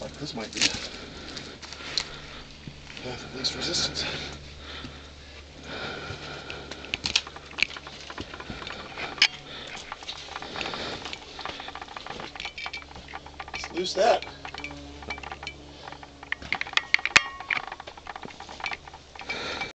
Looks like this might be path of least resistance. Let's loose that.